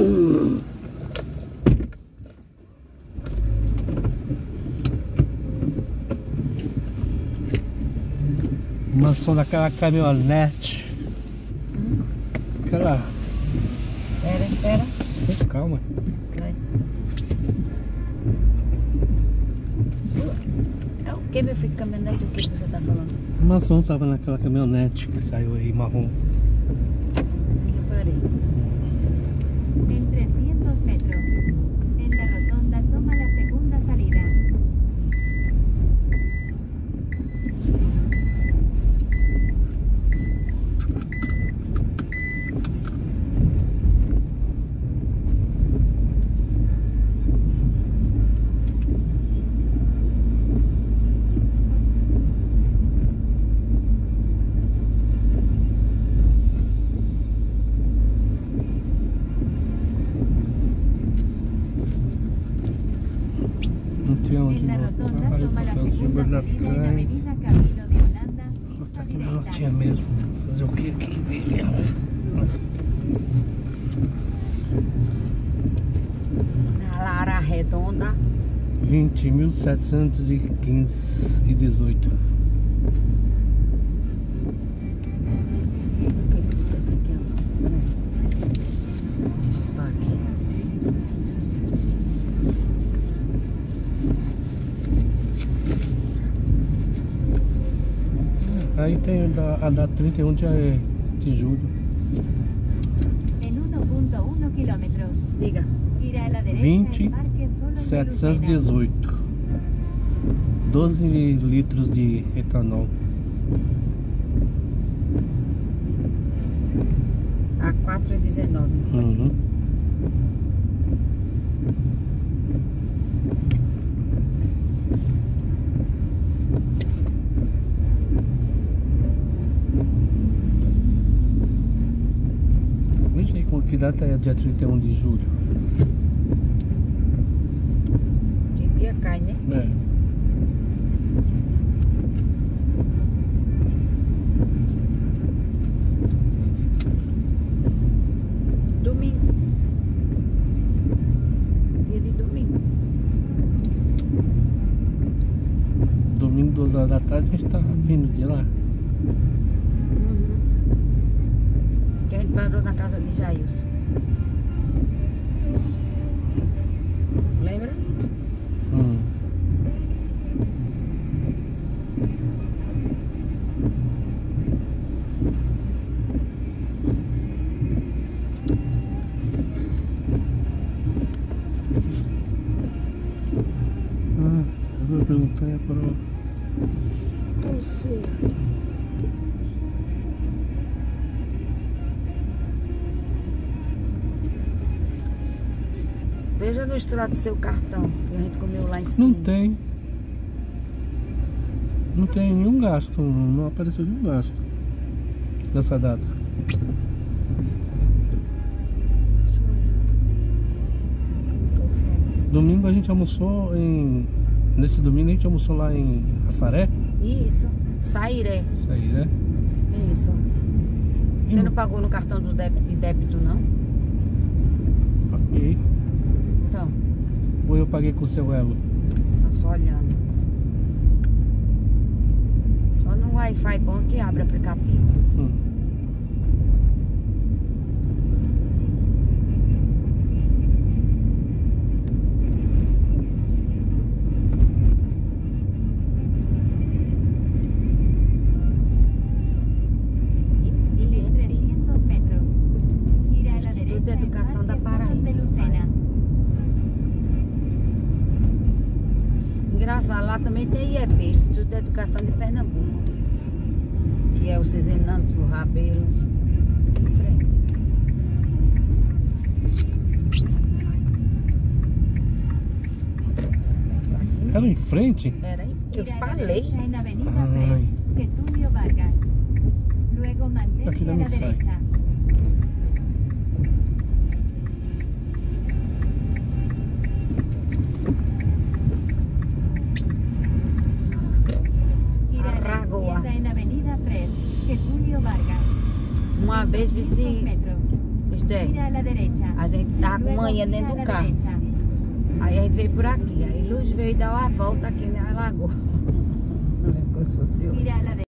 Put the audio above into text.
Hum. Mansão daquela caminhonete. Aquela. Espera, espera. Calma. Vai. É o que, meu filho? Caminhonete, o que você tá falando? Mansão estava naquela caminhonete que saiu aí marrom. Nem reparei. A que direita. não tinha mesmo. Fazer o que aqui, velho? Na Lara Redonda. 20.715 e 18. O que que você tá aqui, ó? Peraí. Tá aqui. Aí tem a da, a da 31 de, eh, de julho. En 1.1 kilómetros. Diga. Gira a la derecha 20, en Parque Solos de Lucena. 718. 12 litros de etanol. A 4,19. Uhum. Veja aí com que data é dia 31 de julho. Que dia cai, né? É. Domingo. Dia de domingo. Domingo, 2 horas da tarde, a gente tá vindo de lá. Uhum. Que a gente parou na casa de Jailson. Lembra? Hum. Ah, eu vou perguntar para o- Veja no extrato do seu cartão, que a gente comeu lá em cima. Não tem. Não tem nenhum gasto, não apareceu nenhum gasto nessa data. Domingo a gente almoçou em. Nesse domingo a gente almoçou lá em Assaré. Isso, Sairé. Né? Isso. Você não pagou no cartão do débito, de débito, não? paguei. Então, Ou eu paguei com o seu elo? tá só olhando. Só no Wi-Fi bom que abre aplicativo. Hum. E, e En 300 metros. Gira a la Instituto de derecha en Educação da Parque Solos de Paraíba. Lucena. Engraçado, lá também tem IEP, Instituto de Educação de Pernambuco. Que é o Cisinantes do Rabelo. Em frente. Era em frente? Peraí, eu Gira a la falei. derecha en Avenida Ay. Vez 200 visi metros. Té, Gira a gente tava com Luego manhã dentro do carro. Aí a gente veio por aqui. Aí Luz veio dar uma volta aqui na lagoa. Como se fosse hoje.